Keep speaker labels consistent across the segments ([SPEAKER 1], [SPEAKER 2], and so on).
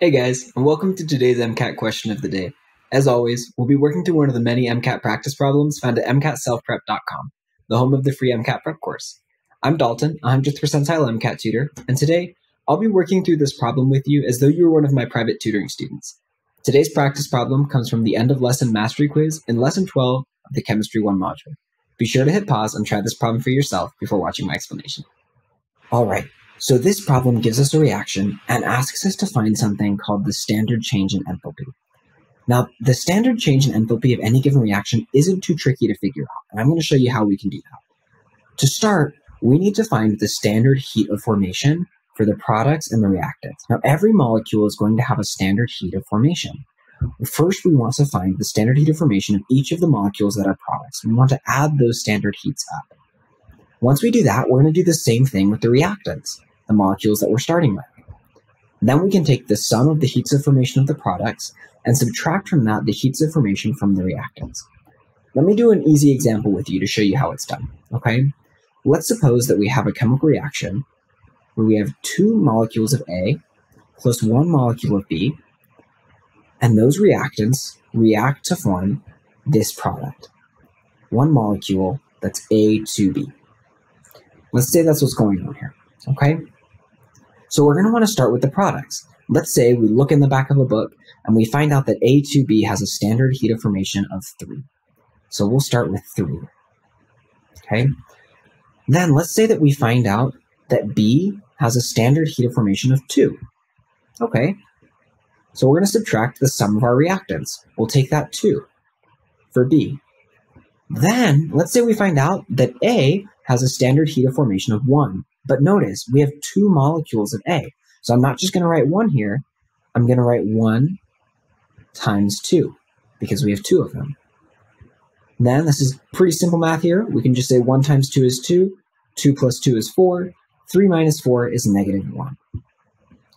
[SPEAKER 1] Hey guys, and welcome to today's MCAT question of the day. As always, we'll be working through one of the many MCAT practice problems found at MCATselfprep.com, the home of the free MCAT prep course. I'm Dalton, a 100th percentile MCAT tutor, and today I'll be working through this problem with you as though you were one of my private tutoring students. Today's practice problem comes from the end of lesson mastery quiz in lesson 12 of the Chemistry 1 module. Be sure to hit pause and try this problem for yourself before watching my explanation. Alright, so this problem gives us a reaction and asks us to find something called the standard change in enthalpy. Now, the standard change in enthalpy of any given reaction isn't too tricky to figure out, and I'm going to show you how we can do that. To start, we need to find the standard heat of formation for the products and the reactants. Now, every molecule is going to have a standard heat of formation. First, we want to find the standard heat of formation of each of the molecules that are products. We want to add those standard heats up. Once we do that, we're going to do the same thing with the reactants the molecules that we're starting with. Then we can take the sum of the heats of formation of the products and subtract from that the heats of formation from the reactants. Let me do an easy example with you to show you how it's done, okay? Let's suppose that we have a chemical reaction where we have two molecules of A plus one molecule of B, and those reactants react to form this product. One molecule that's A2B. Let's say that's what's going on here, okay? So we're going to want to start with the products. Let's say we look in the back of a book and we find out that A2B has a standard heat of formation of 3. So we'll start with 3. Okay? Then let's say that we find out that B has a standard heat of formation of 2. Okay. So we're going to subtract the sum of our reactants. We'll take that 2 for B. Then let's say we find out that A has a standard heat of formation of 1. But notice we have two molecules of A. So I'm not just going to write 1 here. I'm going to write 1 times 2 because we have two of them. Then this is pretty simple math here. We can just say 1 times 2 is 2, 2 plus 2 is 4, 3 minus 4 is negative 1.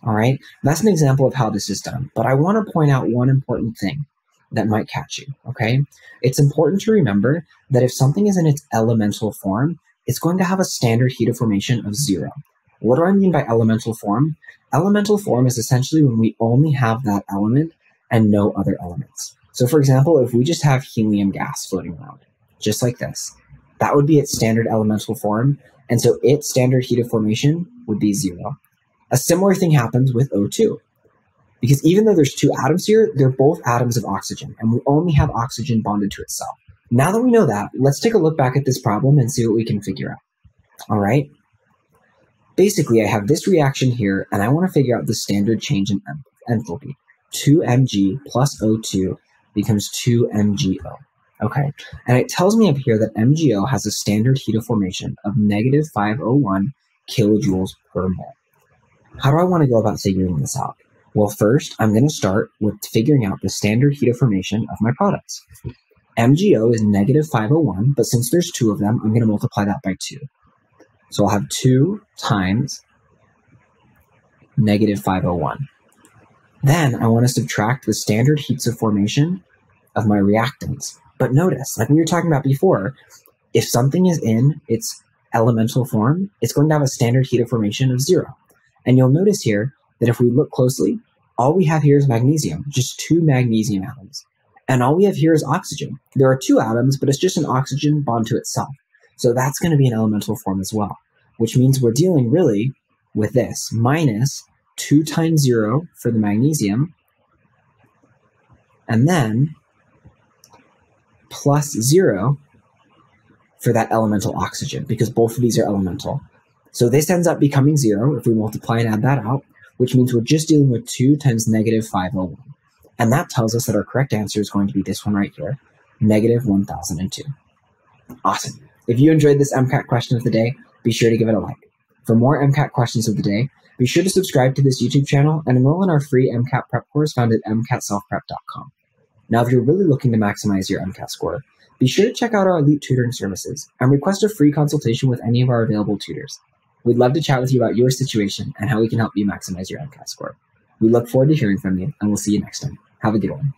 [SPEAKER 1] All right, that's an example of how this is done. But I want to point out one important thing that might catch you, okay? It's important to remember that if something is in its elemental form, it's going to have a standard heat of formation of zero. What do I mean by elemental form? Elemental form is essentially when we only have that element and no other elements. So for example, if we just have helium gas floating around, just like this, that would be its standard elemental form, and so its standard heat of formation would be zero. A similar thing happens with O2. Because even though there's two atoms here, they're both atoms of oxygen, and we only have oxygen bonded to itself. Now that we know that, let's take a look back at this problem and see what we can figure out. All right. Basically, I have this reaction here, and I want to figure out the standard change in enthalpy. 2mg plus O2 becomes 2mgO. Okay, and it tells me up here that MgO has a standard heat of formation of negative 501 kilojoules per mole. How do I want to go about figuring this out? Well, first, I'm going to start with figuring out the standard heat of formation of my products. MgO is negative 501, but since there's two of them, I'm going to multiply that by 2. So I'll have 2 times negative 501. Then I want to subtract the standard heats of formation of my reactants. But notice, like we were talking about before, if something is in its elemental form, it's going to have a standard heat of formation of 0. And you'll notice here that if we look closely, all we have here is magnesium, just two magnesium atoms. And all we have here is oxygen. There are two atoms, but it's just an oxygen bond to itself. So that's going to be an elemental form as well, which means we're dealing really with this minus 2 times 0 for the magnesium, and then plus 0 for that elemental oxygen, because both of these are elemental. So this ends up becoming 0 if we multiply and add that out, which means we're just dealing with 2 times negative 501. And that tells us that our correct answer is going to be this one right here, negative 1002. Awesome. If you enjoyed this MCAT question of the day, be sure to give it a like. For more MCAT questions of the day, be sure to subscribe to this YouTube channel and enroll in our free MCAT prep course found at MCATselfprep.com. Now, if you're really looking to maximize your MCAT score, be sure to check out our elite tutoring services and request a free consultation with any of our available tutors. We'd love to chat with you about your situation and how we can help you maximize your MCAT score. We look forward to hearing from you, and we'll see you next time. Have a good one.